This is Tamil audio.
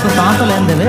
ಲಾಸು ತಾತಲೇಂದವೆ